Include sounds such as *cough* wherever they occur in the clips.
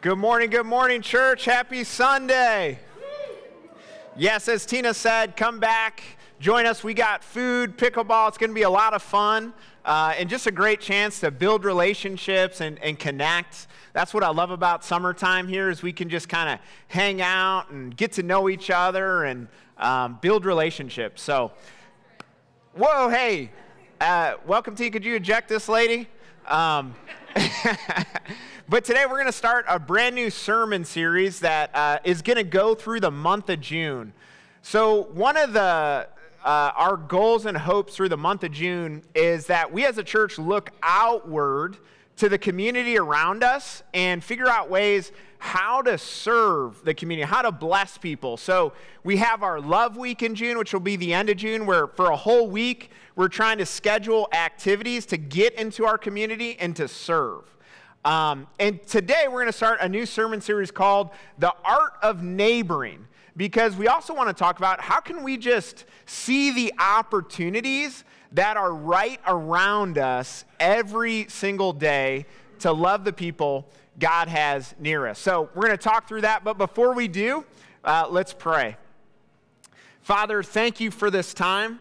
Good morning, good morning, church. Happy Sunday. Yes, as Tina said, come back, join us. We got food, pickleball. It's going to be a lot of fun uh, and just a great chance to build relationships and, and connect. That's what I love about summertime here is we can just kind of hang out and get to know each other and um, build relationships. So, whoa, hey, uh, welcome to. Could you eject this lady? Um, *laughs* but today we're going to start a brand new sermon series that uh, is going to go through the month of June. So, one of the uh, our goals and hopes through the month of June is that we as a church look outward to the community around us and figure out ways how to serve the community, how to bless people. So we have our Love Week in June, which will be the end of June, where for a whole week we're trying to schedule activities to get into our community and to serve. Um, and today we're going to start a new sermon series called The Art of Neighboring because we also want to talk about how can we just see the opportunities that are right around us every single day to love the people God has near us. So we're going to talk through that, but before we do, uh, let's pray. Father, thank you for this time.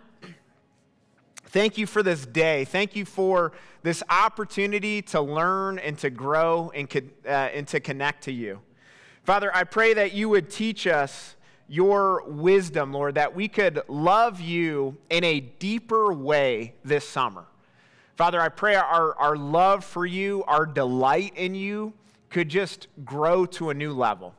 Thank you for this day. Thank you for this opportunity to learn and to grow and, uh, and to connect to you. Father, I pray that you would teach us your wisdom, Lord, that we could love you in a deeper way this summer. Father, I pray our, our love for you, our delight in you, could just grow to a new level.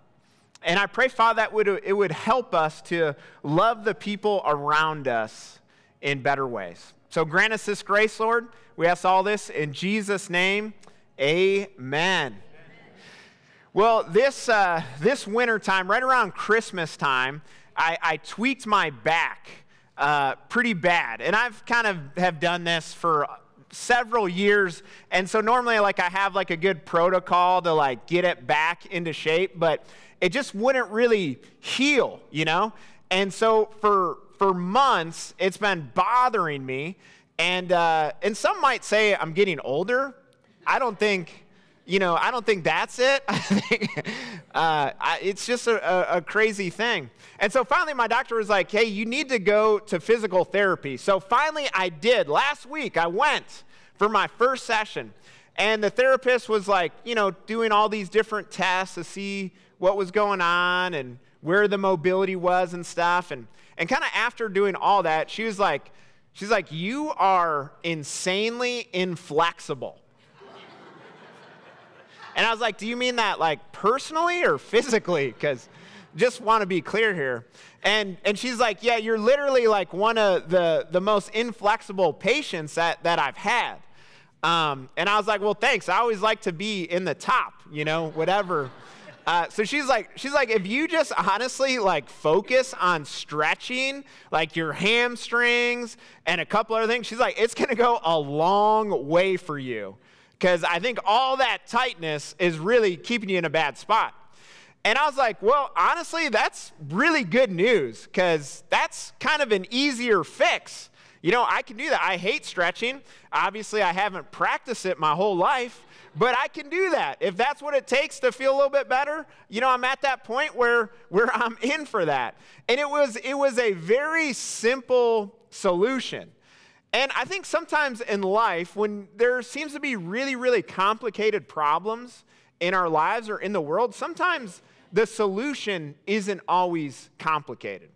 And I pray, Father, that would, it would help us to love the people around us in better ways. So grant us this grace, Lord. We ask all this in Jesus' name. Amen. Well, this, uh, this winter time, right around Christmas time, I, I tweaked my back uh, pretty bad. And I've kind of have done this for several years. And so normally like I have like a good protocol to like get it back into shape, but it just wouldn't really heal, you know? And so for for months it's been bothering me. And uh, and some might say I'm getting older. I don't think you know, I don't think that's it. *laughs* I think uh, I, it's just a, a, a, crazy thing. And so finally, my doctor was like, hey, you need to go to physical therapy. So finally, I did. Last week, I went for my first session. And the therapist was like, you know, doing all these different tests to see what was going on and where the mobility was and stuff. And, and kind of after doing all that, she was like, she's like, you are insanely inflexible. And I was like, Do you mean that like personally or physically? Because just want to be clear here. And, and she's like, Yeah, you're literally like one of the, the most inflexible patients that, that I've had. Um, and I was like, Well, thanks. I always like to be in the top, you know, whatever. Uh, so she's like, she's like, if you just honestly like focus on stretching, like your hamstrings and a couple other things, she's like, it's gonna go a long way for you because I think all that tightness is really keeping you in a bad spot. And I was like, well, honestly, that's really good news because that's kind of an easier fix. You know, I can do that. I hate stretching. Obviously, I haven't practiced it my whole life, but I can do that. If that's what it takes to feel a little bit better, you know, I'm at that point where where I'm *laughs* in for that. And it was it was a very simple solution. And I think sometimes in life, when there seems to be really, really complicated problems in our lives or in the world, sometimes the solution isn't always complicated.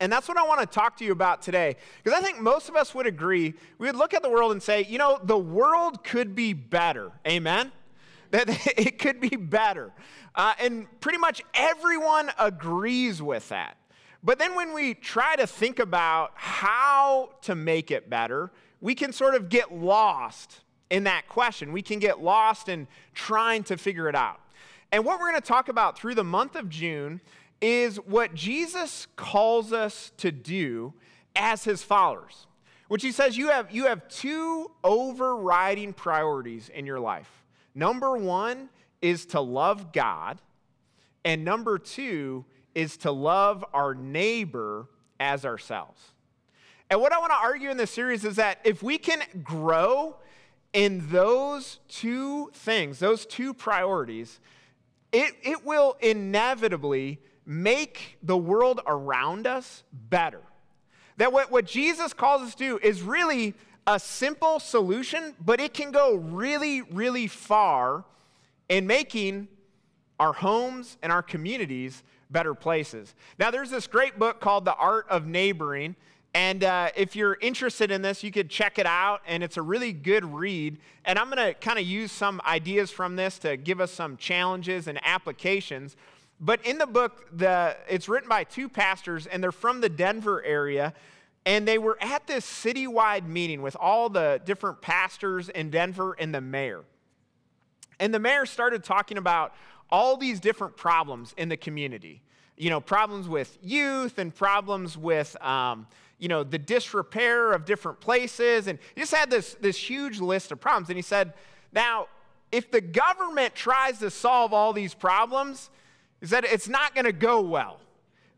And that's what I want to talk to you about today. Because I think most of us would agree, we would look at the world and say, you know, the world could be better. Amen? *laughs* That it could be better. Uh, and pretty much everyone agrees with that. But then when we try to think about how to make it better, we can sort of get lost in that question. We can get lost in trying to figure it out. And what we're going to talk about through the month of June is what Jesus calls us to do as his followers. Which he says you have, you have two overriding priorities in your life. Number one is to love God, and number two is to love our neighbor as ourselves. And what I want to argue in this series is that if we can grow in those two things, those two priorities, it, it will inevitably make the world around us better. That what, what Jesus calls us to do is really a simple solution, but it can go really, really far in making our homes and our communities better places. Now, there's this great book called The Art of Neighboring. And uh, if you're interested in this, you could check it out, and it's a really good read. And I'm going to kind of use some ideas from this to give us some challenges and applications. But in the book, the, it's written by two pastors, and they're from the Denver area. And they were at this citywide meeting with all the different pastors in Denver and the mayor. And the mayor started talking about all these different problems in the community. You know, problems with youth and problems with, um, you know, the disrepair of different places. And he just had this, this huge list of problems. And he said, now, if the government tries to solve all these problems, he said it's not going to go well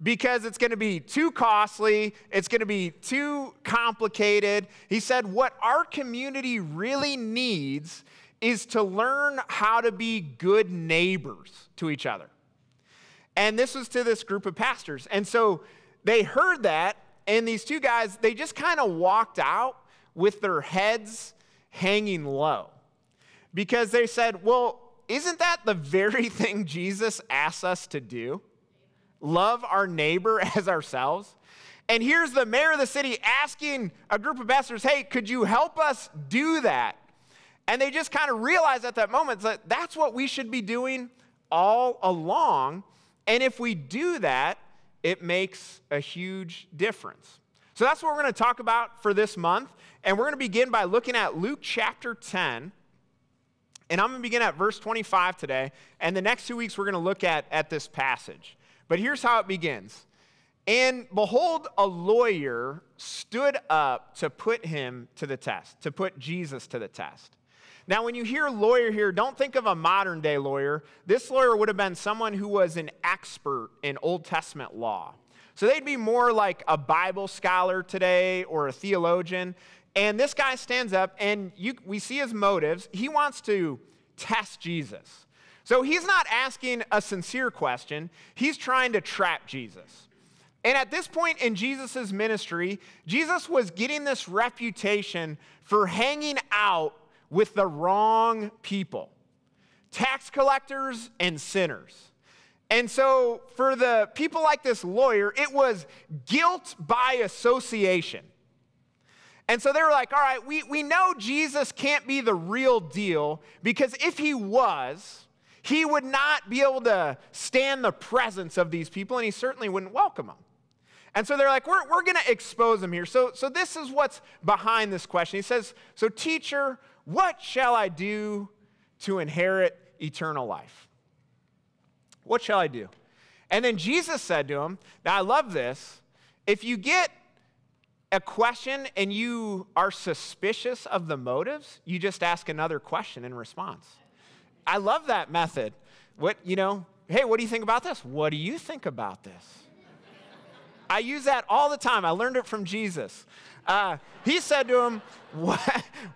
because it's going to be too costly, it's going to be too complicated. He said, What our community really needs is to learn how to be good neighbors to each other. And this was to this group of pastors. And so they heard that, and these two guys, they just kind of walked out with their heads hanging low because they said, Well, isn't that the very *laughs* thing Jesus asks us to do? Love our neighbor *laughs* as ourselves? And here's the mayor of the city asking a group of pastors, hey, could you help us do that? And they just kind of realize at that moment that that's what we should be doing all along. And if we do that, it makes a huge difference. So that's what we're going to talk about for this month. And we're going to begin by looking at Luke chapter 10. And I'm going to begin at verse 25 today. And the next two weeks, we're going to look at, at this passage. But here's how it begins. And behold, a lawyer stood up to put him to the test, to put Jesus to the test. Now, when you hear lawyer here, don't think of a modern day lawyer. This lawyer would have been someone who was an expert in Old Testament law. So they'd be more like a Bible scholar today or a theologian. And this guy stands up, and you, we see his motives. He wants to test Jesus. So he's not asking a sincere question, he's trying to trap Jesus. And at this point in Jesus' ministry, Jesus was getting this reputation for hanging out with the wrong people tax collectors and sinners. And so, for the people like this lawyer, it was guilt by association. And so they were like, all right, we, we know Jesus can't be the real deal because if he was, he would not be able to stand the presence of these people and he certainly wouldn't welcome them. And so they're like, we're, we're going to expose him here. So, so this is what's behind this question. He says, So, teacher, what shall I do to inherit eternal life? What shall I do? And then Jesus said to him, Now I love this. If you get a question and you are suspicious of the motives, you just ask another question in response. I love that method. What, you know, hey, what do you think about this? What do you think about this? I use that all the time. I learned it from Jesus. Uh, he said to him, what,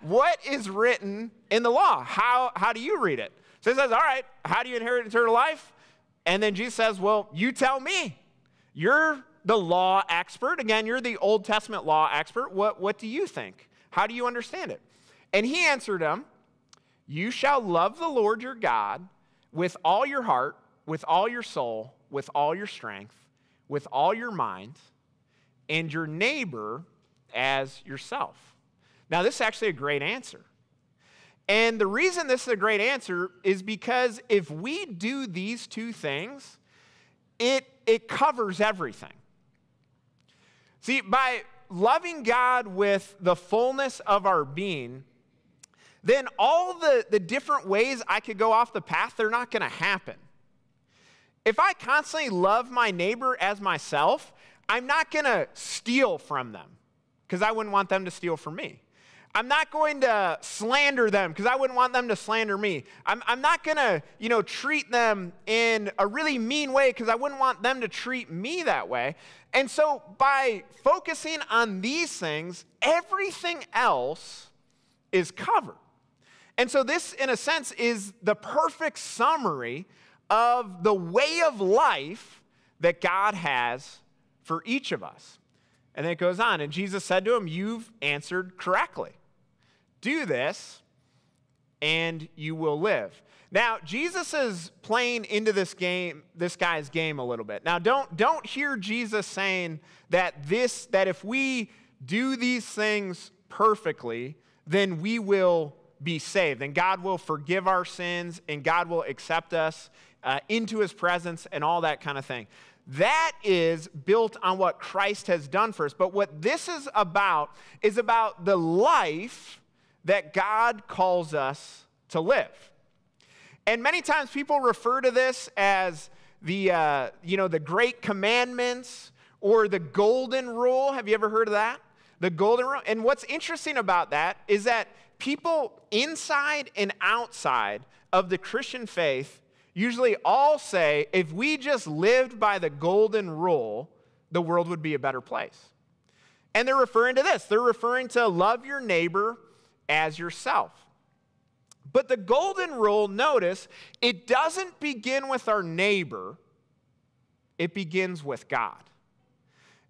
what is written in the law? How, how do you read it? So he says, All right, how do you inherit eternal life? And then Jesus says, Well, you tell me. You're the law expert. Again, you're the Old Testament law expert. What, what do you think? How do you understand it? And he answered him, You shall love the Lord your God with all your heart, with all your soul, with all your strength, with all your mind, and your neighbor as yourself. Now, this is actually a great answer. And the reason this is a great answer is because if we do these two things, it, it covers everything. See, by loving God with the fullness of our being, then all the, the different ways I could go off the path, they're not going to happen. If I constantly love my neighbor as myself, I'm not going to steal from them because I wouldn't want them to steal from me. I'm not going to slander them because I wouldn't want them to slander me. I'm, I'm not going to, you know, treat them in a really mean way because I wouldn't want them to treat me that way. And so by focusing on these things, everything else is covered. And so this, in a sense, is the perfect summary of the way of life that God has for each of us. And then it goes on, and Jesus said to him, You've answered correctly. Do this, and you will live. Now, Jesus is playing into this game, this guy's game a little bit. Now, don't, don't hear Jesus saying that this, that if we do these things perfectly, then we will be saved. And God will forgive our sins and God will accept us uh, into his presence and all that kind of thing. That is built on what Christ has done for us. But what this is about is about the life that God calls us to live. And many times people refer to this as the, uh, you know, the great commandments or the golden rule. Have you ever heard of that? The golden rule. And what's interesting about that is that people inside and outside of the Christian faith usually all say if we just lived by the golden rule, the world would be a better place. And they're referring to this they're referring to love your neighbor as yourself. But the golden rule, notice, it doesn't begin with our neighbor, it begins with God.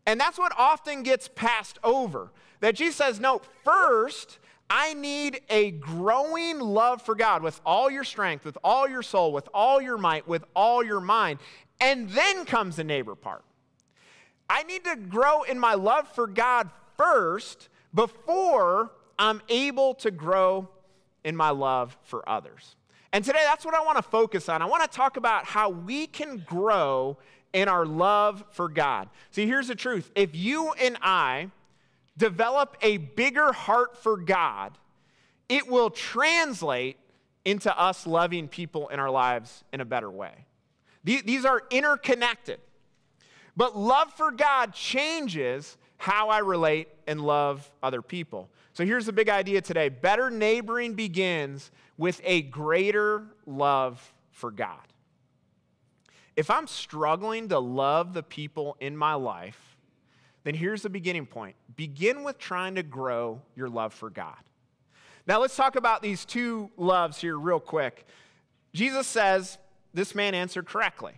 And that's what often gets passed over. That Jesus says, no, first, I need a growing love for God with all your strength, with all your soul, with all your might, with all your mind. And then comes the neighbor part. I need to grow in my love for God first before I'm able to grow in my love for others. And today, that's what I want to focus on. I want to talk about how we can grow in our love for God. See, here's the truth if you and I develop a bigger heart for God, it will translate into us loving people in our lives in a better way. These are interconnected. But love for God changes how I relate and love other people. So here's the big idea today better neighboring begins with a greater love for God. If I'm struggling to love the people in my life, then here's the beginning point begin with trying to grow your love for God. Now, let's talk about these two loves here, real quick. Jesus says, This man answered correctly.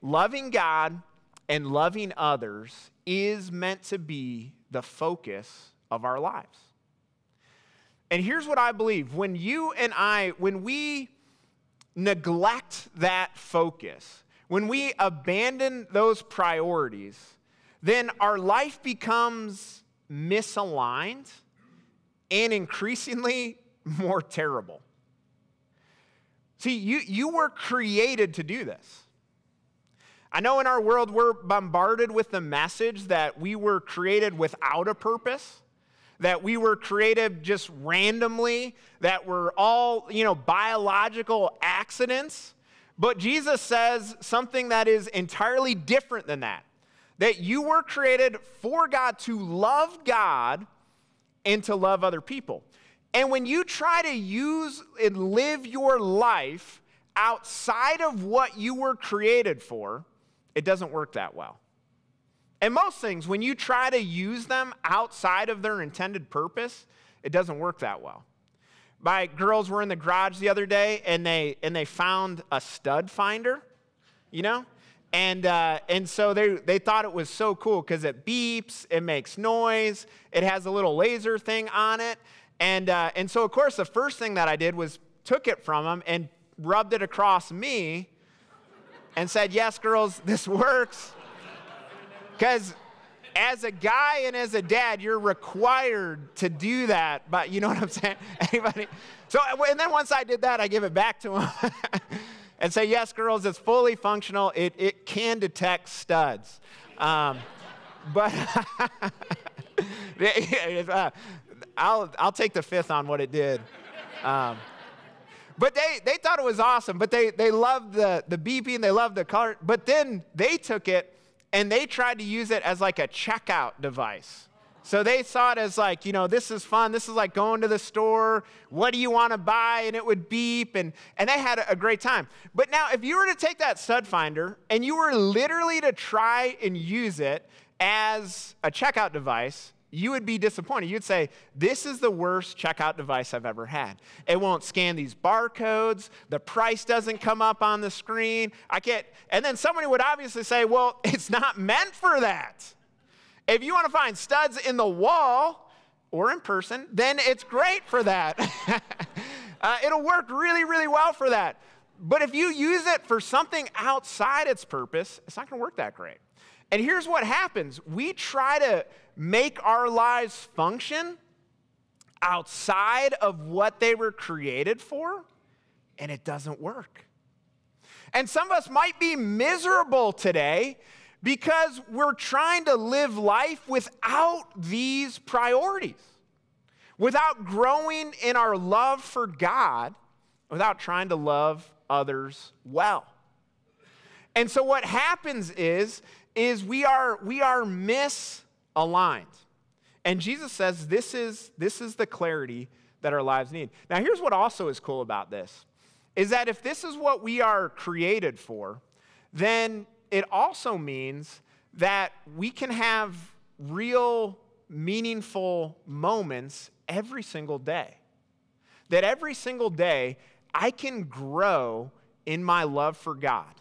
Loving God and loving others is meant to be the focus of our lives. And here's what I believe when you and I, when we neglect that focus, when we abandon those priorities, then our life becomes misaligned and increasingly *laughs* more terrible. See, you, you were created to do this. I know in our world we're bombarded with the message that we were created without a purpose, that we were created just randomly, that we're all, you know, biological accidents. But Jesus says something that is entirely different than that that you were created for God to love God and to love other people. And when you try to use and live your life outside of what you were created for, it doesn't work that well. And most things, when you try to use them outside of their intended purpose, it doesn't work that well. My girls were in the garage the other day and they and they found a stud finder, you know? And, uh, and so they, they thought it was so cool because it beeps, it makes noise, it has a little laser thing on it. And, uh, and so, of course, the first thing that I did was took it from them and rubbed it across me and said, Yes, girls, this works. Because as a guy and as a dad, you're required to do that. But you know what I'm saying? *laughs* Anybody? So, and then once I did that, I give it back to him. *laughs* and say, yes, girls, it's fully functional. It, it can detect studs. Um, *laughs* but uh, I'll, I'll take the fifth on what it did. Um, but they, they thought it was awesome, but they, they loved the, the beeping, they loved the color. But then they took it and they tried to use it as like a checkout device. So they saw it as like, you know, this is fun. This is like going to the store. What do you want to buy? And it would beep. And, and they had a, great time. But now, if you were to take that stud finder and you were literally to try and use it as a checkout device, you would be disappointed. You'd say, This is the worst checkout device I've ever had. It won't scan these barcodes. The price doesn't come up on the screen. I can't. And then somebody would obviously say, Well, *laughs* it's not meant for that. If you want to find studs in the wall or in person, then it's great for that. *laughs* uh, it'll work really, really well for that. But if you use it for something outside its purpose, it's not going to work that great. And here's what happens we try to make our lives function outside of what they were created for, and it doesn't work. And some of us might be miserable today because we're trying to live life without these priorities, without growing in our love for God, without trying to love others well. And so what happens is is we are we are misaligned. And Jesus says this is this is the clarity that our lives need. Now here's what also is cool about this is that if this is what we are created for, then it also means that we can have real meaningful moments every single day. That every single day I can grow in my love for God.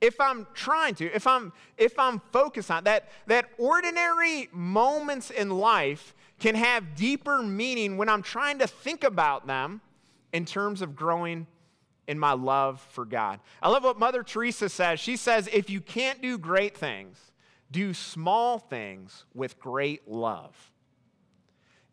If I'm trying to, if I'm if I'm focused on that that ordinary moments in life can have deeper meaning when I'm trying to think about them in terms of growing in my love for God. I love what Mother Teresa says. She says, if you can't do great things, do small things with great love.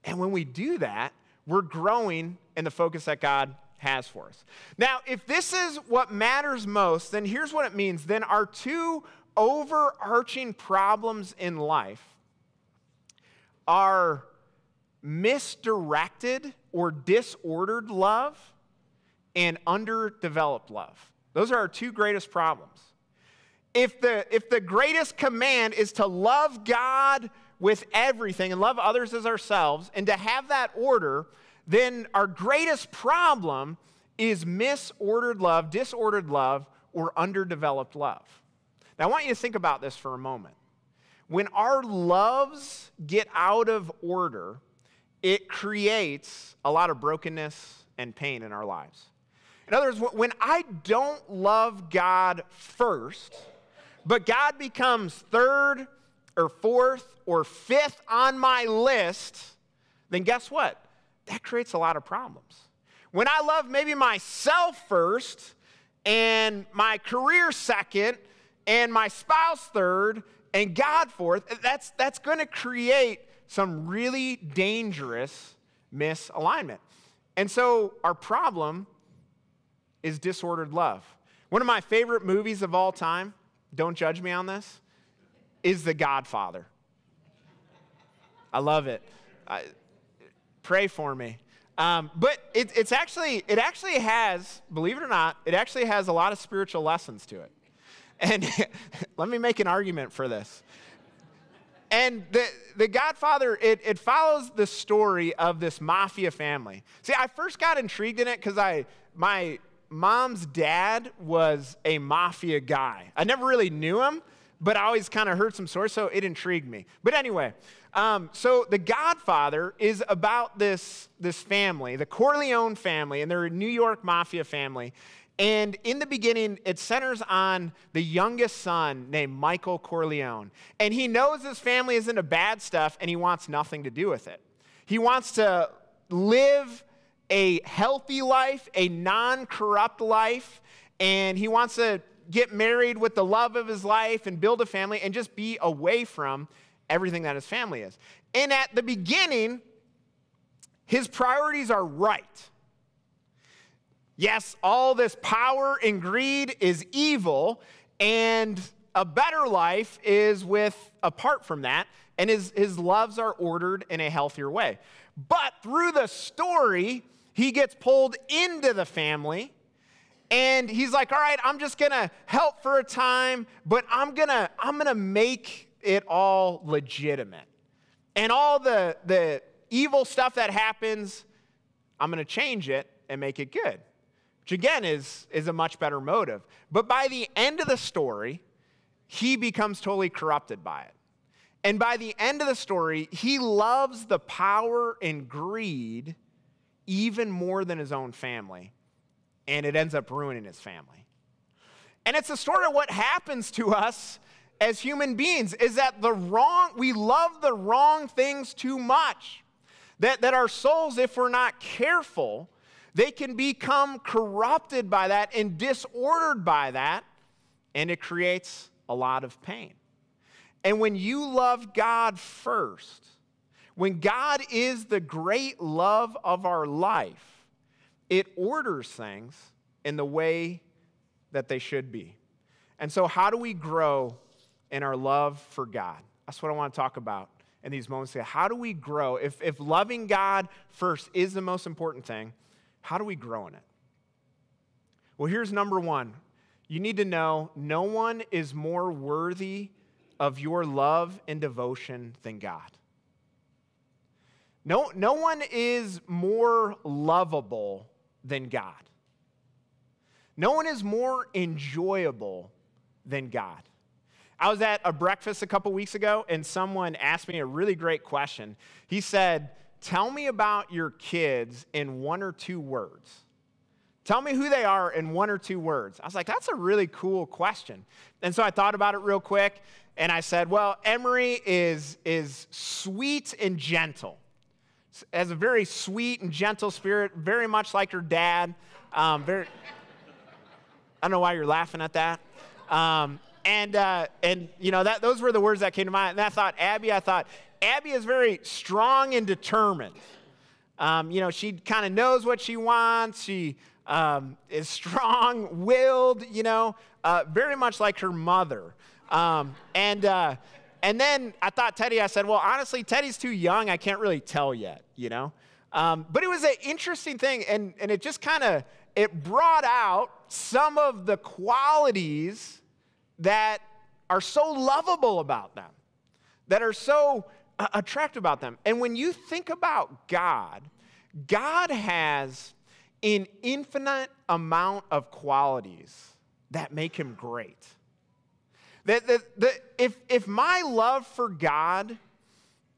And when we do that, we're growing in the focus that God has for us. Now, if this is what matters most, then here's what it means. Then our two overarching problems in life are misdirected or disordered love and underdeveloped love. Those are our two greatest problems. If the, if the greatest command is to love God with everything and love others as ourselves, and to have that order, then our greatest problem is misordered love, disordered love, or underdeveloped love. Now, I want you to think about this for a moment. When our loves get out of order, it creates a lot of brokenness and pain in our lives. In other words, when I don't love God first, but God becomes third or fourth or fifth on my list, then guess what? That creates a lot of problems. When I love maybe myself first, and my career second, and my spouse third, and God fourth, that's, that's going to create some really dangerous misalignment. And so our problem is disordered love. One of my favorite movies of all time, don't judge me on this, is The Godfather. I love it. I, Pray for me. Um, but it, it's actually, it actually has, believe it or not, it actually has a lot of spiritual lessons to it. And *laughs* let me make an argument for this. And the, the Godfather, it, it follows the story of this mafia family. See, I first got intrigued in it because I my mom's dad was a mafia guy. I never really knew him, but I always kind of heard some stories, so it intrigued me. But anyway, um, so The Godfather is about this, this family, the Corleone family, and they're a New York mafia family. And in the beginning, it centers on the youngest son named Michael Corleone. And he knows his family is into bad stuff and he wants nothing to do with it. He wants to live a healthy life, a non corrupt life, and he wants to get married with the love of his life and build a family and just be away from everything that his family is. And at the beginning, his priorities are right. Yes, all this power and greed is evil, and a better life is with apart from that, and his, his loves are ordered in a healthier way. But through the story, he gets pulled into the family and he's like, all right, I'm just gonna help for a time, but I'm gonna, I'm gonna make it all legitimate. And all the, the evil stuff that happens, I'm gonna change it and make it good. Which again is, is a much better motive. But by the end of the story, he becomes totally corrupted by it. And by the end of the story, he loves the power and greed even more than his own family. And it ends up ruining his family. And it's a story of what happens to us as human beings is that the wrong, we love the wrong things too much. That, that our souls, if we're not careful, they can become corrupted by that and disordered by that, and it creates a lot of pain. And when you love God first, when God is the great love of our life, it orders things in the way that they should be. And so, how do we grow in our love for God? That's what I want to talk about in these moments. How do we grow? If, if loving God first is the most important thing, how do we grow in it? Well, here's number one you need to know no one is more worthy of your love and devotion than God. No, no one is more lovable than God. No one is more enjoyable than God. I was at a breakfast a couple weeks ago, and someone asked me a really great question. He said, Tell me about your kids in one or two words. Tell me who they are in one or two words. I was like, That's a really cool question. And so I thought about it real quick, and I said, Well, Emery is, is sweet and gentle. Has a very sweet and gentle spirit, very much like her dad. Um, very, I don't know why you're laughing at that. Um, and, uh, and you know, that, those were the words that came to mind. And I thought, Abby, I thought, Abby is very strong and determined. Um, you know, she kind of knows what she wants. She um, is strong willed, you know, uh, very much like her mother. Um, and, uh, and then I thought Teddy, I said, well, honestly, Teddy's too young. I can't really tell yet, you know. Um, but it was an interesting thing, and, and it just kind of, it brought out some of the qualities that are so lovable about them, that are so uh, attractive about them. And when you think about God, God has an infinite amount of qualities that make him great. That, that, that if, if my love for God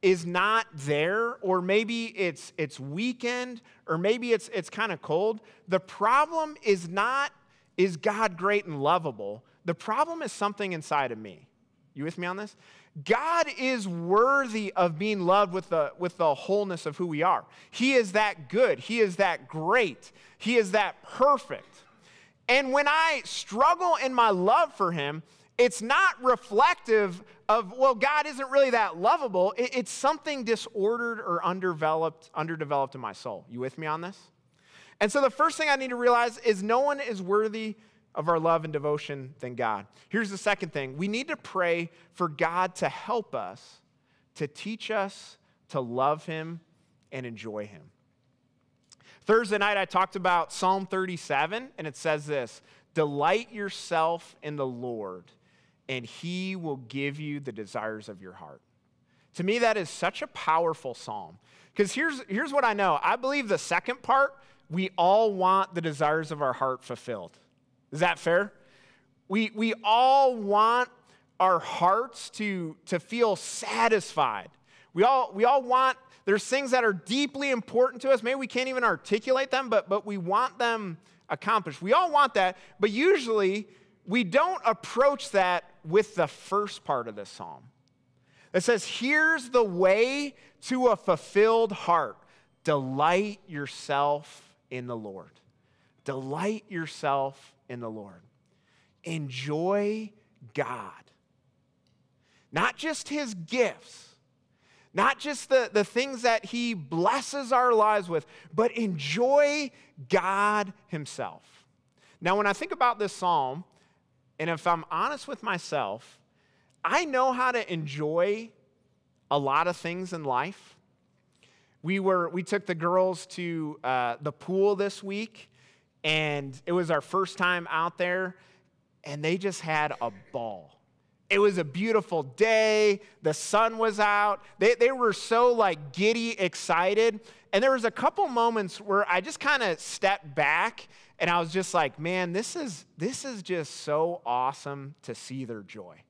is not there, or maybe it's, it's weakened, or maybe it's, it's kind of cold, the problem is not, is God great and lovable? The problem is something inside of me. You with me on this? God is worthy of being loved with the, with the wholeness of who we are. He is that good. He is that great. He is that perfect. And when I struggle in my love for Him, it's not reflective of, well, God isn't really that lovable. it's something disordered or underdeveloped, underdeveloped in my soul. You with me on this? And so the first thing I need to realize is no one is worthy of our love and devotion than God. Here's the second thing we need to pray for God to help us, to teach us to love Him and enjoy Him. Thursday night, I talked about Psalm 37, and it says this Delight yourself in the Lord, and He will give you the desires of your heart. To me, that is such a powerful psalm. Because here's, here's what I know I believe the second part, we all want the desires of our heart fulfilled. Is that fair? We, we all want our hearts to, to feel satisfied. We all, we all want, there's things that are deeply important to us. Maybe we can't even articulate them, but, but we want them accomplished. We all want that, but usually we don't approach that with the first part of this psalm. It says, Here's the way to a fulfilled heart delight yourself in the Lord. Delight yourself in the Lord. Enjoy God. Not just his gifts, not just the, the things that he blesses our lives with, but enjoy God himself. Now, when I think about this psalm, and if I'm honest with myself, I know how to enjoy a lot of things in life. We, were, we took the girls to uh, the pool this week, and it was our first time out there, and they just had a ball. It was a beautiful day. The sun was out. They, they were so like giddy excited. And there was a couple moments where I just kind of stepped back and I was just like, man, this is this is just so awesome to see their joy.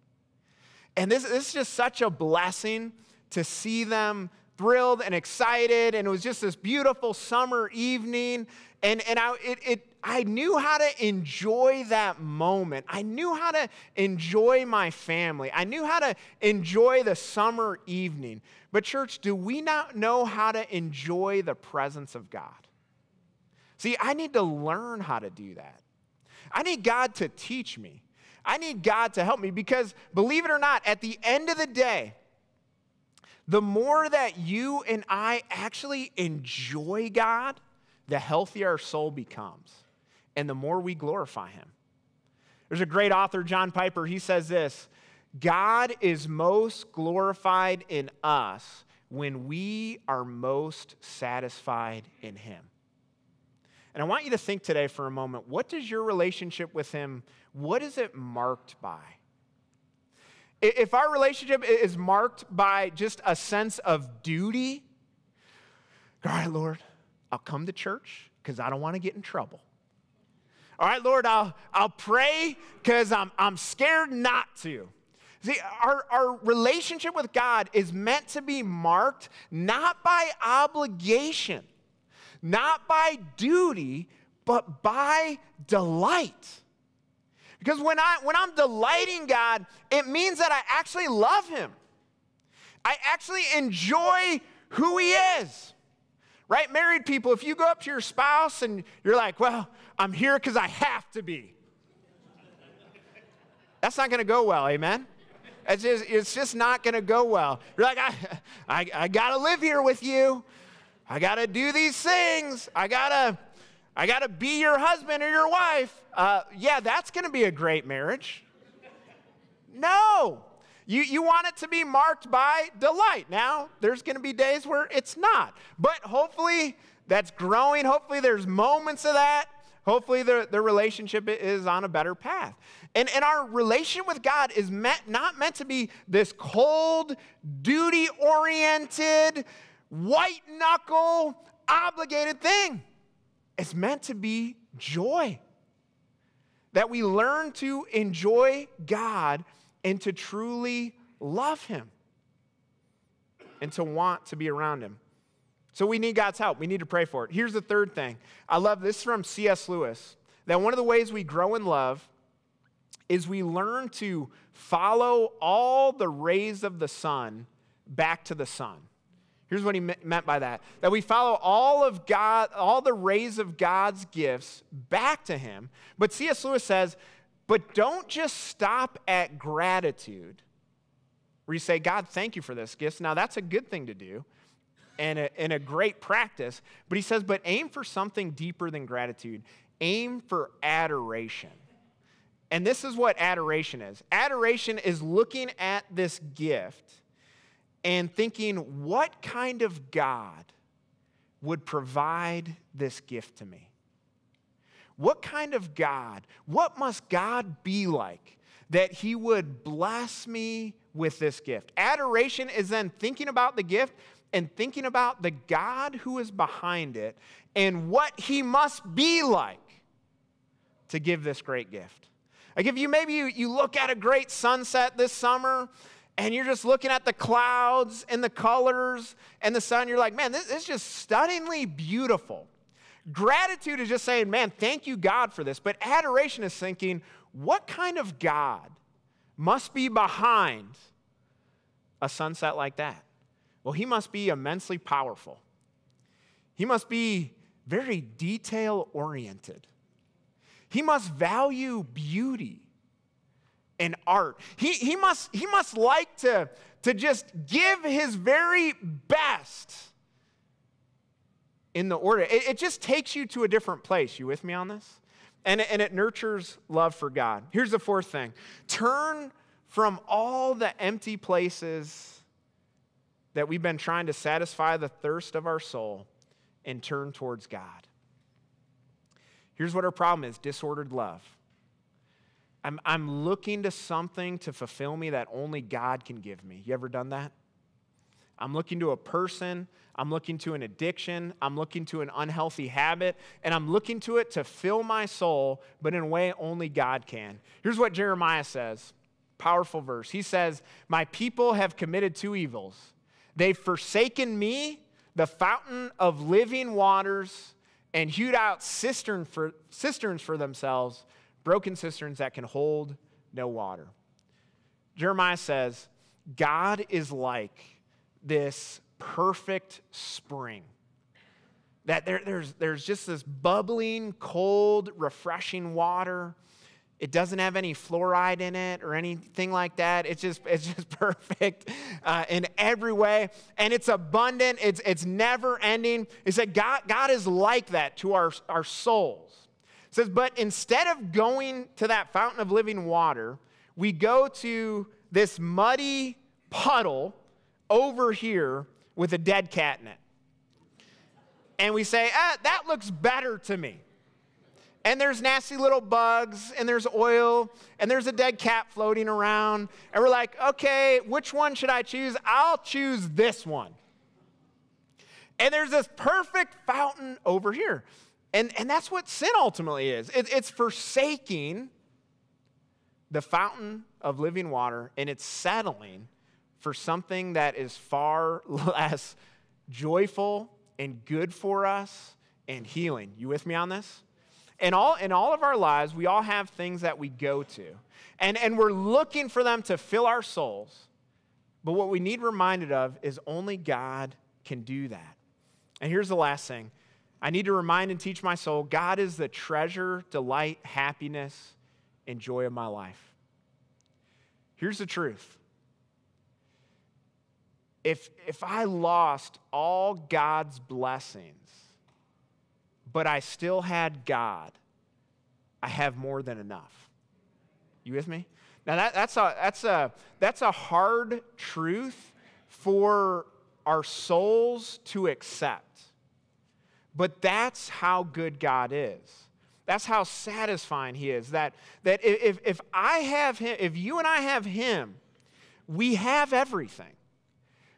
And this, this is just such a blessing to see them thrilled and excited. And it was just this beautiful summer evening. And, and I, it, it, I knew how to enjoy that moment. I knew how to enjoy my family. I knew how to enjoy the summer evening. But, church, do we not know how to enjoy the presence of God? See, I need to learn how to do that. I need God to teach me. I need God to help me because, believe it or not, at the end of the day, the more that you and I actually enjoy God, the healthier our soul becomes and the more we glorify Him. There's a great author, John Piper, he says this God is most glorified in us when we are most satisfied in Him. And I want you to think today for a moment what does your relationship with Him, what is it marked by? If our relationship is marked by just a sense of duty, all right, Lord, I'll come to church because I don't want to get in trouble. All right, Lord, I'll, I'll pray because I'm, I'm scared not to. See, our, our relationship with God is meant to be marked not by obligation, not by duty, but by delight. Because when, I, when I'm delighting God, it means that I actually love Him. I actually enjoy who He is. Right? Married people, if you go up to your spouse and you're like, well, I'm here because I have to be, that's not going to go well, amen? It's just, it's just not going to go well. You're like, I, I, I got to live here with you. I got to do these things. I got to I got to be your husband or your wife. Uh, yeah, that's going to be a great marriage. No. You, you want it to be marked by delight. Now, there's going to be days where it's not. But hopefully, that's growing. Hopefully, there's moments of that. Hopefully, the, the relationship is on a better path. And, and our relationship with God is not meant to be this cold, duty oriented, white knuckle, obligated thing. It's meant to be joy. That we learn to enjoy God and to truly love Him and to want to be around Him. So we need God's help. We need to pray for it. Here's the third thing. I love this from C.S. Lewis that one of the ways we grow in love is we learn to follow all the rays of the sun back to the sun. Here's what he meant by that that we follow all of God, all the rays of God's gifts back to him. But C.S. Lewis says, but don't just stop at gratitude, where you say, God, thank you for this gift. Now, that's a good thing to do and a, and a great practice. But he says, but aim for something deeper than gratitude, aim for adoration. And this is what adoration is adoration is looking at this gift and thinking, what kind of God would provide this gift to me? What kind of God, what must God be like that he would bless me with this gift? Adoration is then thinking about the gift and thinking about the God who is behind it and what he must be like to give this great gift. Like if you maybe you, you look at a great sunset this summer and you're just looking at the clouds and the colors and the sun, you're like, man, this, is just stunningly beautiful. Gratitude is just saying, man, thank you, God, for this. But adoration is thinking, what kind of God must be behind a sunset like that? Well, he must be immensely powerful. He must be very detail oriented. He must value beauty and art. He, he, must, he must like to, to just give his very best in the order. It, it just takes you to a different place. You with me on this? And, and it nurtures love for God. Here's the fourth thing turn from all the empty places that we've been trying to satisfy the thirst of our soul and turn towards God. Here's what our problem is disordered love. I'm, I'm looking to something to fulfill me that only God can give me. You ever done that? I'm looking to a person, I'm looking to an addiction, I'm looking to an unhealthy habit, and I'm looking to it to fill my soul, but in a way only God can. Here's what Jeremiah says Powerful verse. He says, My people have committed two evils. They've forsaken me, the fountain of living waters, and hewed out cistern for, cisterns for themselves, broken cisterns that can hold no water. Jeremiah says, God is like this perfect spring. That there, there's, there's just this bubbling, cold, refreshing water. It doesn't have any fluoride in it or anything like that. It's just, it's just *laughs* perfect uh, in every way. And it's abundant, it's, it's never ending. He said, God, God is like that to our, our souls. It says, but instead of going to that fountain of living water, we go to this muddy puddle over here with a dead cat in it. And we say, ah, that looks better to me. And there's nasty little bugs, and there's oil, and there's a dead cat floating around. And we're like, okay, which one should I choose? I'll choose this one. And there's this perfect fountain over here. And, and that's what sin ultimately is it, it's forsaking the fountain of living water and it's settling for something that is far *laughs* less joyful and good for us and healing. You with me on this? In all, in all of our lives, we all have things that we go to, and, and we're looking for them to fill our souls. But what we need reminded of is only God can do that. And here's the last thing I need to remind and teach my soul God is the treasure, delight, happiness, and joy of my life. Here's the truth if, if I lost all God's blessings, but I still had God, I have more than enough. You with me? Now, that, that's, a, that's, a, that's a hard truth for our souls to accept. But that's how good God is. That's how satisfying He is. That, that if, if I have Him, if you and I have Him, we have everything.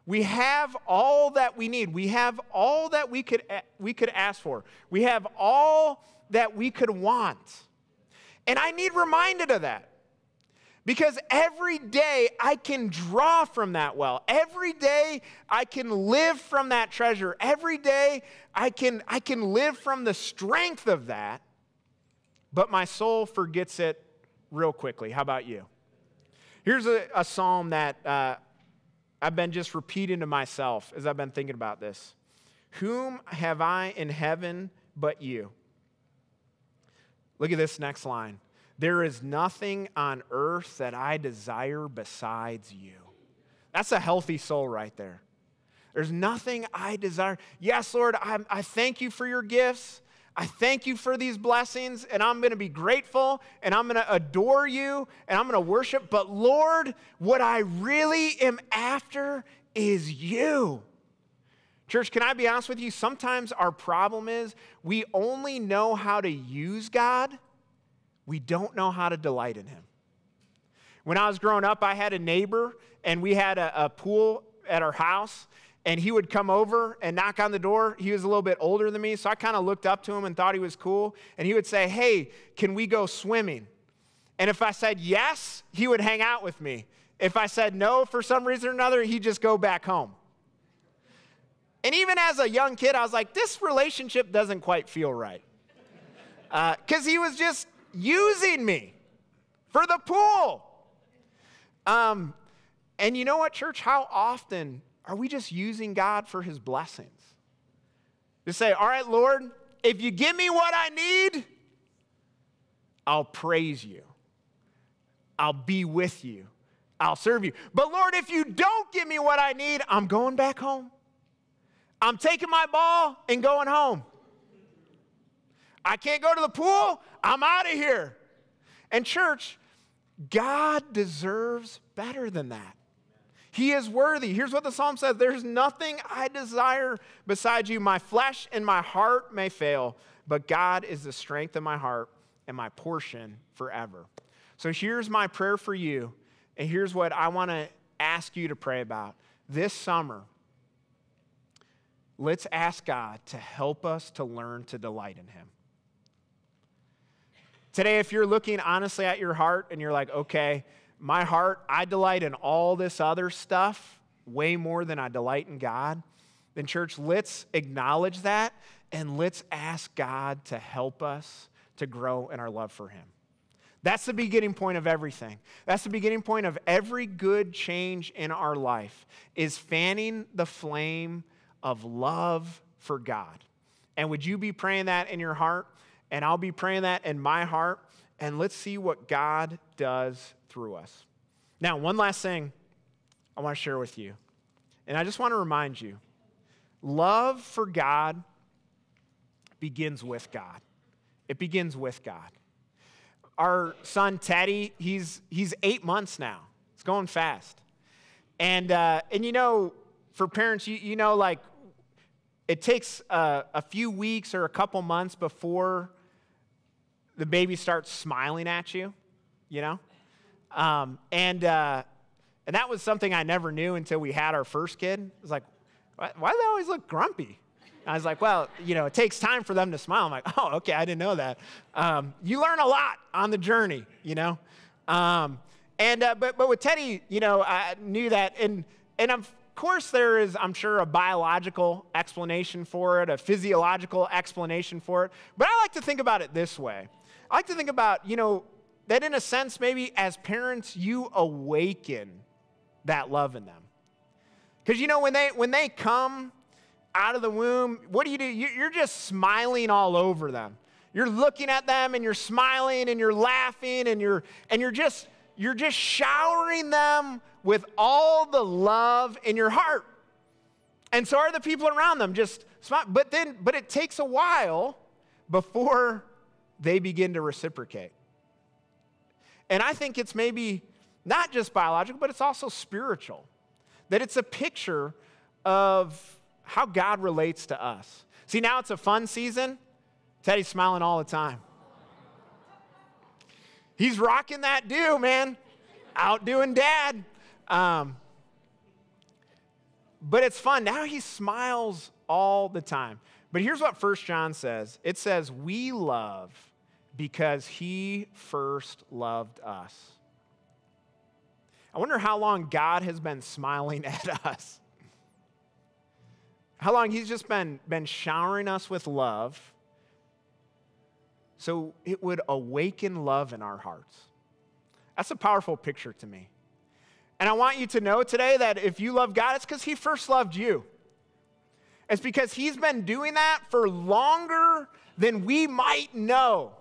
We have all that we need. We have all that we could, we could ask for. We have all that we could want. And I need reminded of that. Because every day I can draw from that well. Every day I can live from that treasure. Every day I can, I can live from the strength of that but my soul forgets it real quickly. How about you? Here's a, a psalm that uh, I've been just repeating to myself as I've been thinking about this. Whom have I in heaven but you? Look at this next line. There is nothing on earth that I desire besides you. That's a healthy soul right there. There's nothing I desire. Yes, Lord, I, I thank you for your gifts. I thank you for these blessings, and I'm going to be grateful, and I'm going to adore you, and I'm going to worship. But Lord, what I really am after is you. Church, can I be honest with you? Sometimes our problem is we only know how to use God, we don't know how to delight in Him. When I was growing up, I had a neighbor, and we had a, a pool at our house, and he would come over and knock on the door. He was a little bit older than me, so I kind of looked up to him and thought he was cool. And he would say, Hey, can we go swimming? And if I said yes, he would hang out with me. If I said no for some reason or another, he'd just go back home. And even as a young kid, I was like, this relationship doesn't quite feel right. Because uh, he was just using me for the pool. Um, and you know what, church? How often are we just using God for his blessings? To say, all right, Lord, if you give me what I need, I'll praise you. I'll be with you. I'll serve you. But Lord, if you don't give me what I need, I'm going back home. I'm taking my ball and going home. I can't go to the pool. I'm out of here. And, church, God deserves better than that. He is worthy. Here's what the psalm says There's nothing I desire beside you. My flesh and my heart may fail, but God is the strength of my heart and my portion forever. So here's my prayer for you, and here's what I want to ask you to pray about. This summer, let's ask God to help us to learn to delight in Him. Today, if you're looking honestly at your heart and you're like, okay, my heart, I delight in all this other stuff way more than I delight in God, then, church, let's acknowledge that and let's ask God to help us to grow in our love for Him. That's the beginning point of everything. That's the beginning point of every good change in our life is fanning the flame of love for God. And would you be praying that in your heart? And I'll be praying that in my heart. And let's see what God does through us. Now, one last thing I want to share with you. And I just want to remind you love for God begins with God. It begins with God. Our son Teddy, he's, he's eight months now. It's going fast. And, uh, and you know, for parents, you, you know, like it takes a, a few weeks or a couple months before the baby starts smiling at you, you know? Um, and, uh, and that was something I never knew until we had our first kid. It was like, why, why do they always look grumpy? I was like, well, you know, it takes time for them to smile. I'm like, oh, okay, I didn't know that. Um, you learn a lot on the journey, you know? Um, and, uh, but, but with Teddy, you know, I knew that. And, and of course, there is, I'm sure, a biological explanation for it, a physiological explanation for it. But I like to think about it this way I like to think about, you know, that in a sense, maybe as parents, you awaken that love in them. Because, you know, when they, when they come out of the womb, what do you do? You're just smiling all over them. You're looking at them and you're smiling and you're laughing and you're, and you're just, you're just showering them with all the love in your heart. And so are the people around them just smile. But then, but it takes a while before they begin to reciprocate. And I think it's maybe not just biological, but it's also spiritual. That it's a picture of how God relates to us. See, now it's a fun season. Teddy's smiling all the time. He's rocking that do, man. Outdoing dad. Um, but it's fun. Now he smiles all the time. But here's what First John says it says, We love because he first loved us. I wonder how long God has been smiling *laughs* at us. How long he's just been, been showering us with love so it would awaken love in our hearts. That's a powerful picture to me. And I want you to know today that if you love God, it's because he first loved you. It's because he's been doing that for longer than we might know.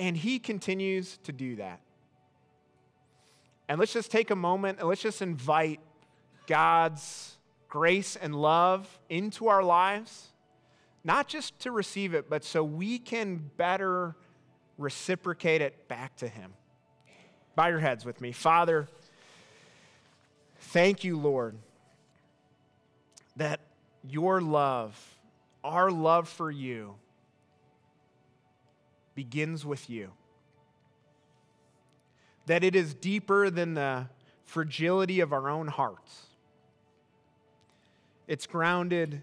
And he continues to do that. And let's just take a moment and let's just invite God's grace and love into our lives, not just to receive it, but so we can better reciprocate it back to him. Bow your heads with me. Father, thank you, Lord, that your love, our love for you, begins with you. That it is deeper than the fragility of our own hearts. It's grounded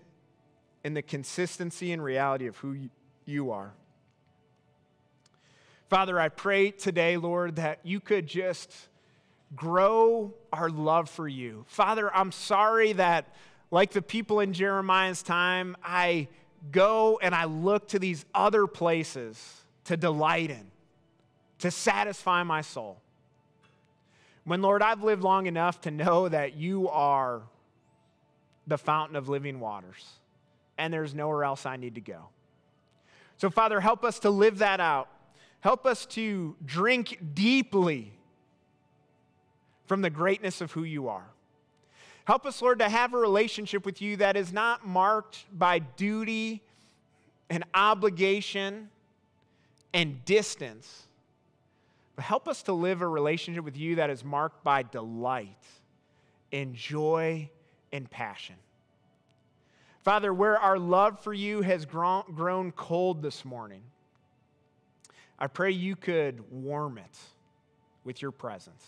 in the consistency and reality of who you are. Father, I pray today, Lord, that you could just grow our love for you. Father, I'm sorry that, like the people in Jeremiah's time, I go and I look to these other places to delight in, to satisfy my soul. When, Lord, I've lived long enough to know that you are the fountain of living waters, and there's nowhere else I need to go. So, Father, help us to live that out. Help us to drink deeply from the greatness of who you are. Help us, Lord, to have a relationship with you that is not marked by duty and obligation and distance, but help us to live a relationship with you that is marked by delight and joy and passion. Father, where our love for you has grown, grown cold this morning, I pray you could warm it with your presence.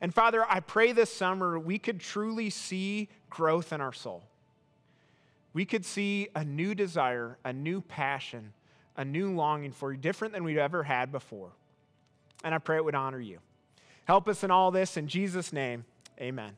And Father, I pray this summer we could truly see growth in our soul. We could see a new desire, a new passion, a new longing for you, different than we've ever had before. And I pray it would honor you. Help us in all this. In Jesus' name, amen.